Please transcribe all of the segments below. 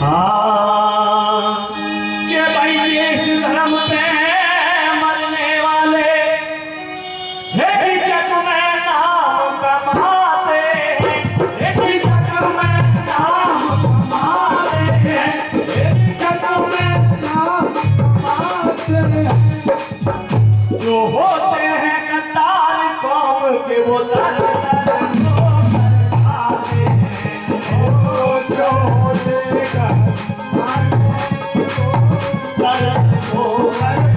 हाँ भाई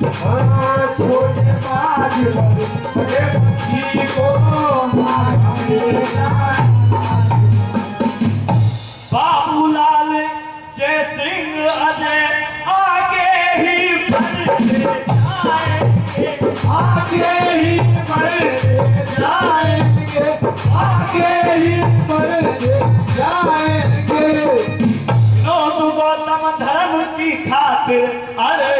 छोटे बाज जय सिंह अजय, आगे ही आगे ही बढ़ते जाएँगे, आगे ही बढ़ते जाएँगे। धर्म की खातिर अरे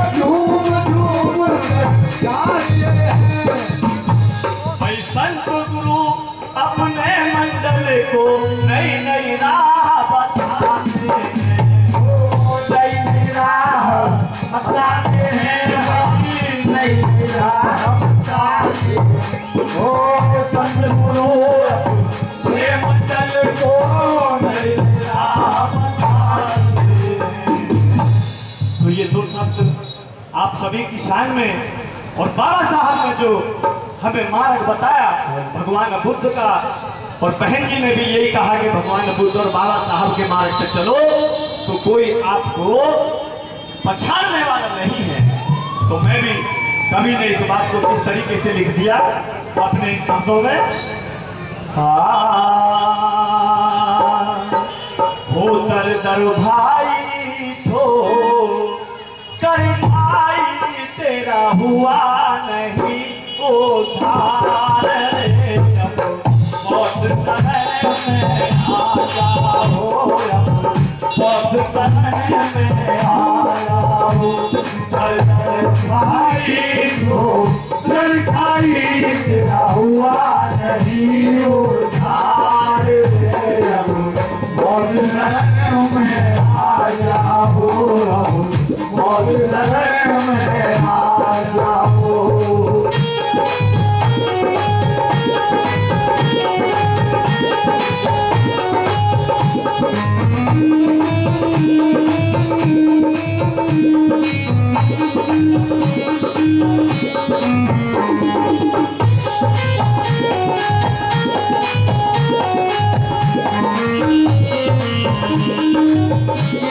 संत गुरु अपने मंडल को नई नई राह बताते हैं। नई राह बताते हैं नई राह बताते हैं। संत गुरु अपने मंडल को नई राह बताते तो ये दो शब्द आप सभी की शान में और बाबा साहब ने जो हमें मार्ग बताया भगवान बुद्ध का, और बहन जी ने भी यही कहा कि भगवान बुद्ध और बाबा साहब के मार्ग पे चलो तो कोई आपको पछाड़ने वाला नहीं है। तो मैं भी कवि ने इस बात को किस तरीके से लिख दिया अपने इन शब्दों में? हाँ दर दर भाई ठो कर भाई तेरा हुआ नहीं। में आ जाओ अब मौत शहर में आ Yeah.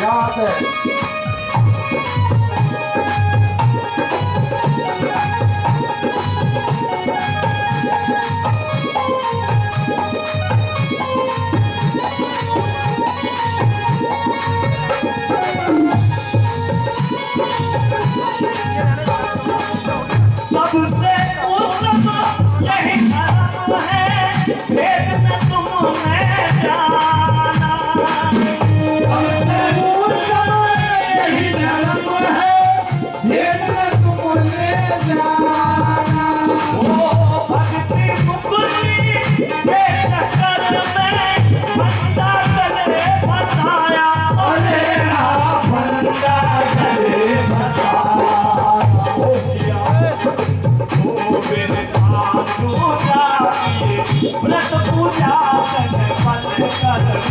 Got it.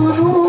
toujours.